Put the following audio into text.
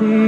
see.